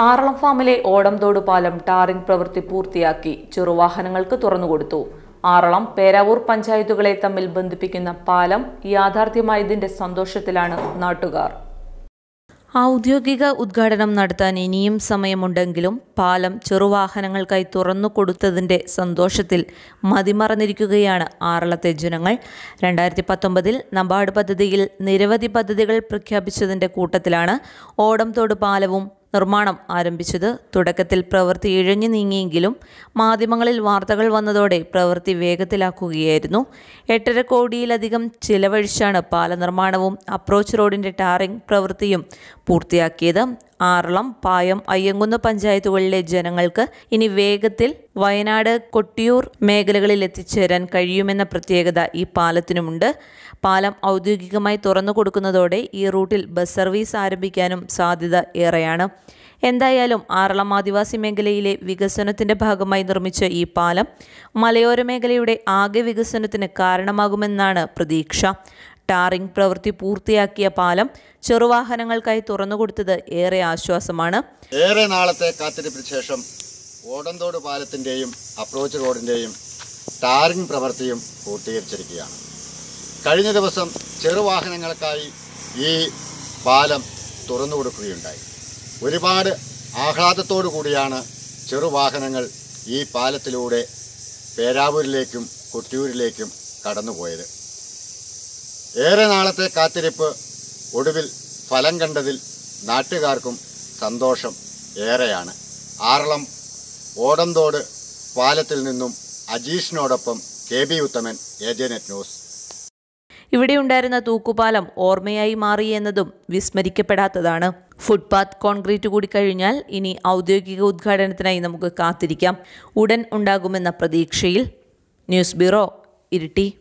ആറളം ഫാമിലെ ഓടംതോട് പാലം ടാറിംഗ് പ്രവൃത്തി പൂർത്തിയാക്കി ചെറുവാഹനങ്ങൾക്ക് തുറന്നുകൊടുത്തു. ആറളം പേരാവൂർ പഞ്ചായത്തുകളെ തമ്മിൽ ബന്ധിപ്പിക്കുന്ന പാലം യാഥാർത്ഥ്യമായതിന്റെ സന്തോഷത്തിലാണ് നാട്ടുകാർ. ഔദ്യോഗിക ഉദ്ഘാടനം നടത്താൻ ഇനിയും സമയമുണ്ടെങ്കിലും പാലം ചെറുവാഹനങ്ങൾക്കായി തുറന്നു കൊടുത്തതിന്റെ സന്തോഷത്തിൽ മതിമറന്നിരിക്കുകയാണ് ആറളത്തെ ജനങ്ങൾ. രണ്ടായിരത്തി പത്തൊമ്പതിൽ നബാർഡ് പദ്ധതിയിൽ നിരവധി പദ്ധതികൾ പ്രഖ്യാപിച്ചതിന്റെ കൂട്ടത്തിലാണ് ഓടംതോട് പാലവും നിർമ്മാണം ആരംഭിച്ചത്. തുടക്കത്തിൽ പ്രവൃത്തി ഇഴഞ്ഞു നീങ്ങിയെങ്കിലും മാധ്യമങ്ങളിൽ വാർത്തകൾ വന്നതോടെ പ്രവൃത്തി വേഗത്തിലാക്കുകയായിരുന്നു. എട്ടര കോടിയിലധികം ചിലവഴിച്ചാണ് പാല നിർമ്മാണവും അപ്രോച്ച് റോഡിന്റെ ടാറിംഗ് പ്രവൃത്തിയും പൂർത്തിയാക്കിയത്. ആറളം പായം അയ്യങ്കുന്ന് പഞ്ചായത്തുകളിലെ ജനങ്ങൾക്ക് ഇനി വേഗത്തിൽ വയനാട് കൊട്ടിയൂർ മേഖലകളിൽ എത്തിച്ചേരാൻ കഴിയുമെന്ന പ്രത്യേകത ഈ പാലത്തിനുമുണ്ട്. പാലം ഔദ്യോഗികമായി തുറന്നു കൊടുക്കുന്നതോടെ ഈ റൂട്ടിൽ ബസ് സർവീസ് ആരംഭിക്കാനും സാധ്യത ഏറെയാണ്. എന്തായാലും ആറളം ആദിവാസി മേഖലയിലെ വികസനത്തിന്റെ ഭാഗമായി നിർമ്മിച്ച ഈ പാലം മലയോര മേഖലയുടെ ആകെ വികസനത്തിന് കാരണമാകുമെന്നാണ് പ്രതീക്ഷ. ടാറിംഗ് പ്രവൃത്തി പൂർത്തിയാക്കിയ പാലം ചെറുവാഹനങ്ങൾക്കായി തുറന്നുകൊടുത്തത് ഏറെ ആശ്വാസമാണ്. ഏറെ നാളത്തെ കാത്തിരിപ്പിന് ശേഷം ഓടന്തോട് പാലത്തിന്റെയും അപ്രോച്ച് റോഡിന്റെയും ടാറിംഗ് പ്രവൃത്തിയും പൂർത്തീകരിച്ചിരിക്കുകയാണ്. കഴിഞ്ഞ ദിവസം ചെറുവാഹനങ്ങൾക്കായി ഈ പാലം തുറന്നു കൊടുക്കുകയുണ്ടായി ഒരുപാട് ആഹ്ലാദത്തോടു കൂടിയാണ് ചെറുവാഹനങ്ങൾ ഈ പാലത്തിലൂടെ പേരാവൂരിലേക്കും കൊട്ടിയൂരിലേക്കും കടന്നുപോയത്. ഏറെ നാളത്തെ കാത്തിരിപ്പ് ഒടുവിൽ ഫലം കണ്ടതിൽ നാട്ടുകാർക്കും സന്തോഷം ഏറെയാണ്. ആറളം ഓടന്തോട് പാലത്തിൽ നിന്നും അജീഷിനോടൊപ്പം കെ ബി ഉത്തമൻ ഏജനറ്റ് ന്യൂസ്. ഇവിടെയുണ്ടായിരുന്ന തൂക്കുപാലം ഓർമ്മയായി മാറി എന്നതും വിസ്മരിക്കപ്പെടാത്തതാണ്. ഫുട്പാത്ത് കോൺക്രീറ്റ് കൂടി കഴിഞ്ഞാൽ ഇനി ഔദ്യോഗിക ഉദ്ഘാടനത്തിനായി നമുക്ക് കാത്തിരിക്കാം. ഉടൻ ഉണ്ടാകുമെന്ന പ്രതീക്ഷയിൽ. News bureau Iritty.